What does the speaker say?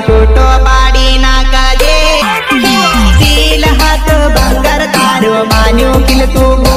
છૂટો પાડી નાખજે દિલ હાથ બંગર તારો માન્યું ખીલતું